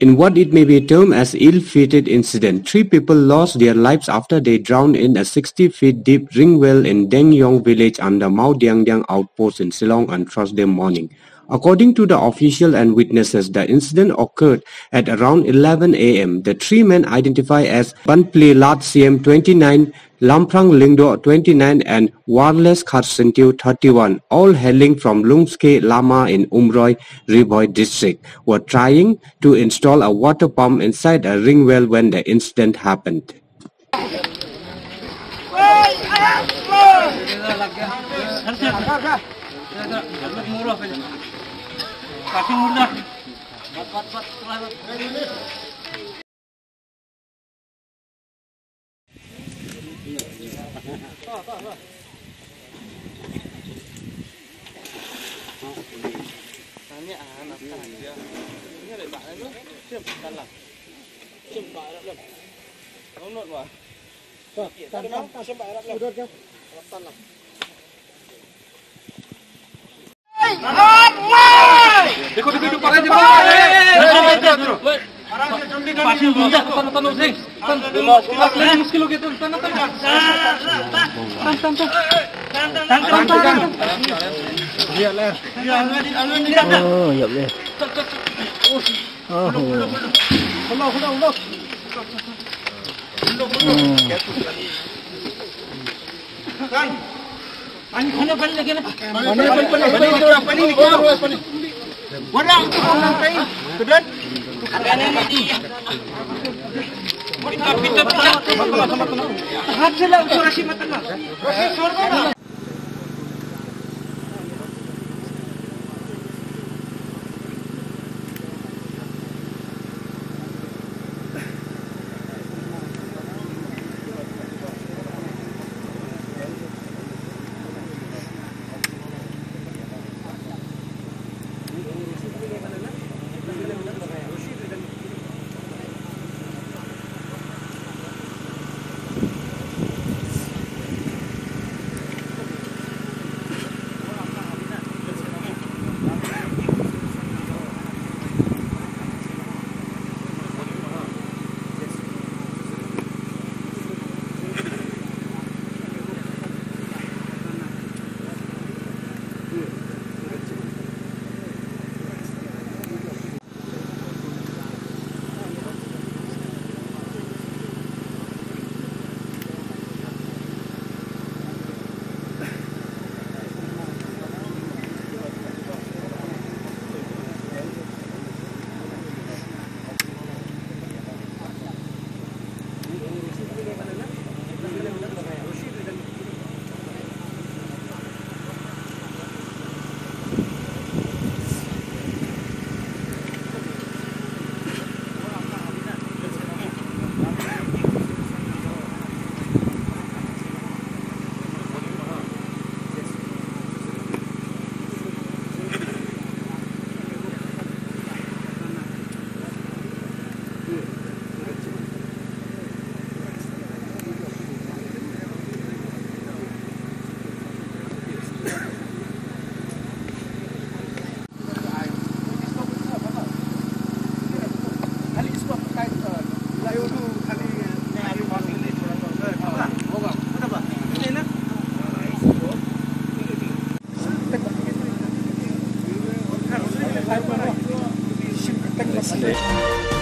In what it may be termed as ill-fated incident, three people lost their lives after they drowned in a 60 feet deep ring well in Deng Yong village under Mawdiangdiang outpost in Shillong on Thursday morning. According to the official and witnesses, the incident occurred at around 11 a.m. The three men identified as Banple Lat CM 29, Lamprang Lyngdoh 29 and Warles Kharsentiu 31, all hailing from Lungske Lama in Umroi, Ri-Bhoi district, were trying to install a water pump inside a ring well when the incident happened. काफी मुर्दा Hãy subscribe cho kênh Ghiền Mì Gõ Để không bỏ lỡ những video hấp dẫn nóng nộn quá. tan lắm tan xem bài lắm lắm được chưa tan lắm मुश्किल हो गया Oh, ya boleh. Oh. Allah, Allah, Allah. Kan. Ani khana pan lagi na. Ani pan pan pan pan pan pan pan pan Warang tu kau nanti. Kedan. Kedan ini dia. Kita pindah pindah. Tahan sila, kurasi mata nak. Kurasi. Yesterday.